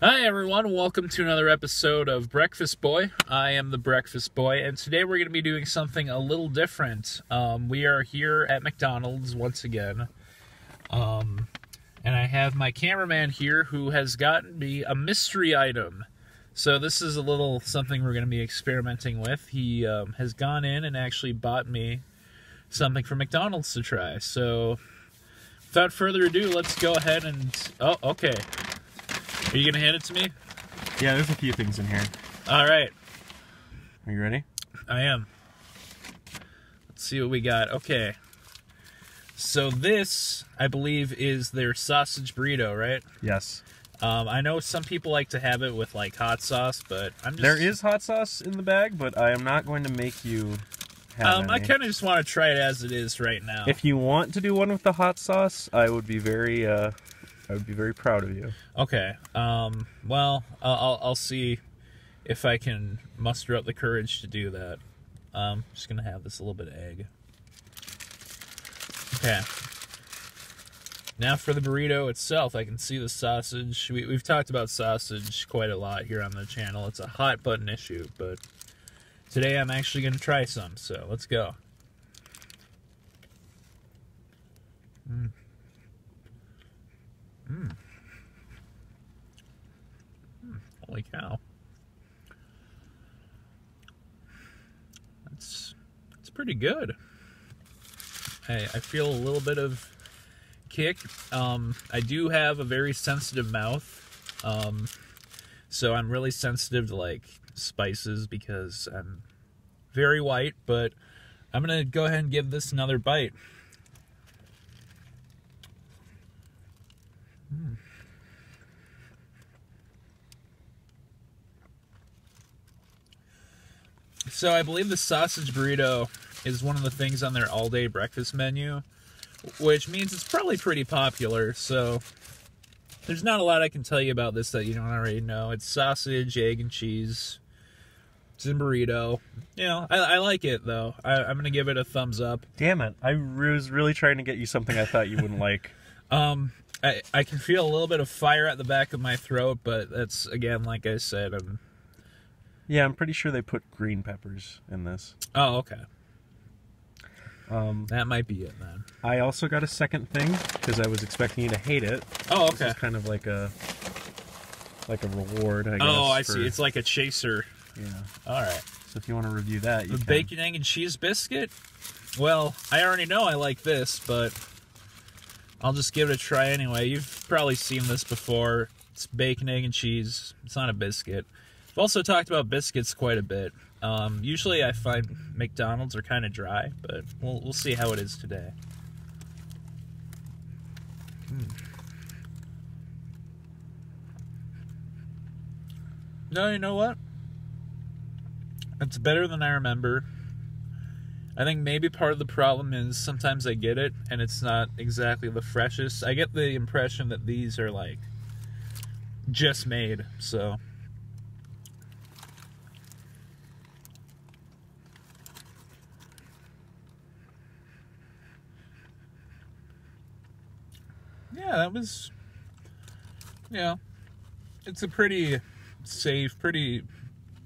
Hi, everyone. Welcome to another episode of Breakfast Boy. I am the Breakfast Boy, and today we're going to be doing something a little different. Um, we are here at McDonald's once again. Um, and I have my cameraman here who has gotten me a mystery item. So, this is a little something we're going to be experimenting with. He um, has gone in and actually bought me something from McDonald's to try. So, without further ado, let's go ahead and. Oh, okay. Are you gonna hand it to me? Yeah, there's a few things in here. All right, Are you ready? I am. Let's see what we got. Okay. So this, I believe, is their sausage burrito, right? Yes. Um, I know some people like to have it with like hot sauce, but I'm just. There is hot sauce in the bag, but I am not going to make you have Um, I kind of just want to try it as it is right now. If you want to do one with the hot sauce, I would be very, uh, I would be very proud of you. Okay. Um. Well, I'll I'll, see if I can muster up the courage to do that. Um. Just gonna have this little bit of egg. Okay. Now for the burrito itself, I can see the sausage. We, we've talked about sausage quite a lot here on the channel. It's a hot button issue, but today I'm actually going to try some. So let's go. Mm. Mm, Holy cow. That's that's pretty good. I I feel a little bit of kick. Um, I do have a very sensitive mouth. Um, so I'm really sensitive to like spices because I'm very white, but I'm gonna go ahead and give this another bite. So I believe the sausage burrito is one of the things on their all-day breakfast menu, which means it's probably pretty popular. So there's not a lot I can tell you about this that you don't already know. It's sausage, egg, and cheese. It's a burrito. You know, I, I like it though. I, I'm gonna give it a thumbs up. Damn it! I was really trying to get you something I thought you wouldn't like. Um, I I can feel a little bit of fire at the back of my throat, but that's again, like I said, I'm. Yeah, I'm pretty sure they put green peppers in this. Oh, okay. Um, That might be it then. I also got a second thing because I was expecting you to hate it. Oh, This okay. is kind of like a, like a reward. I guess. Oh, I for- see. It's like a chaser. yeah. All right. So if you want to review that, you The can. bacon, egg, and cheese biscuit. Well, I already know I like this, but I'll just give it a try anyway. You've probably seen this before. It's bacon, egg, and cheese. It's not a biscuit. I've also talked about biscuits quite a bit. Um, usually, I find McDonald's are kind of dry, but we'll we'll see how it is today. Hmm. No, you know what? It's better than I remember. I think maybe part of the problem is sometimes I get it and it's not exactly the freshest. I get the impression that these are like just made, so Yeah, that was yeah. It's a pretty safe, pretty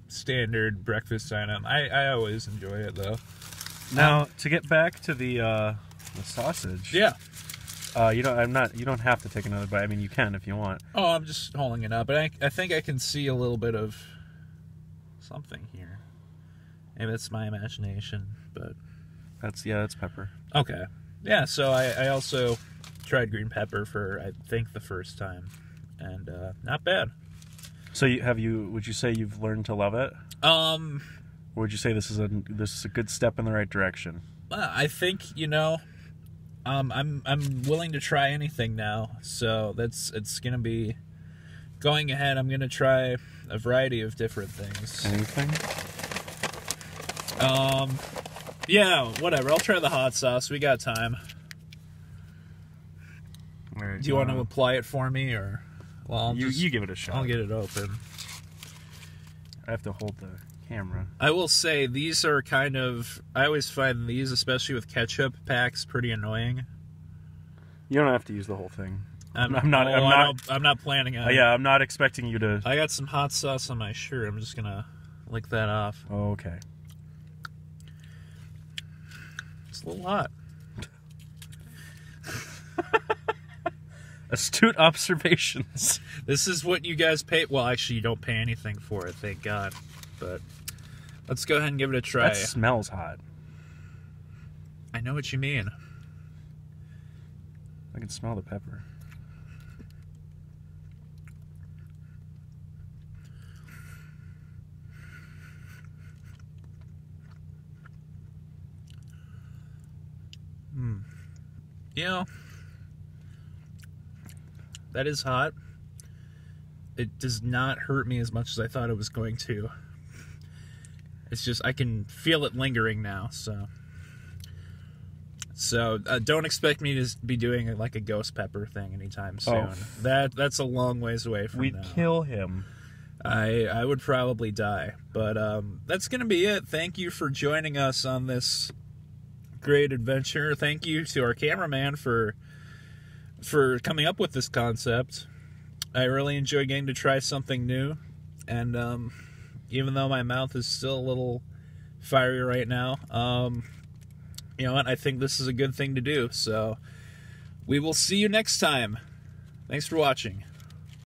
standard breakfast item. I, I always enjoy it though. Now to get back to the uh, the sausage. Yeah. Uh, you don't. I'm not. You don't have to take another bite. I mean, you can if you want. Oh, I'm just holding it up, but I, I think I can see a little bit of something here. Maybe it's my imagination, but That's yeah. That's pepper. okay. Yeah, so I, I also tried green pepper for I think the first time, and uh, not bad. So you have you? Would you say you've learned to love it, Um, or would you say this is a this is a good step in the right direction? I think you know, um, I'm I'm willing to try anything now. So that's it's gonna be going ahead. I'm gonna try a variety of different things. Anything? Um, yeah, whatever. I'll try the hot sauce. We got time. Right, Do you want to apply it for me, or well, I'll You just, you give it a shot. I'll get it open. I have to hold the camera. I will say these are kind of. I always find these, especially with ketchup packs, pretty annoying. You don't have to use the whole thing. I'm, I'm not- oh, I'm not- I'm not planning on. Uh, yeah, I'm not expecting you to. I got some hot sauce on my shirt. I'm just gonna lick that off. Oh, okay. It's a little hot. Astute observations. This is what you guys pay. Well, actually, you don't pay anything for it, thank God. But let's go ahead and give it a try. That smells hot. I know what you mean. I can smell the pepper. Hmm. You know, that is hot. It does not hurt me as much as I thought it was going to. It's just I can feel it lingering now, so. So uh, don't expect me to be doing like a ghost pepper thing anytime soon. Oh. That that's a long ways away from We'd now. kill him. I I would probably die. But um, that's gonna be it. Thank you for joining us on this great adventure. Thank you to our cameraman for for coming up with this concept. I really enjoy getting to try something new, and um, even though my mouth is still a little fiery right now, um, you know what? I think this is a good thing to do. So we will see you next time. Thanks for watching.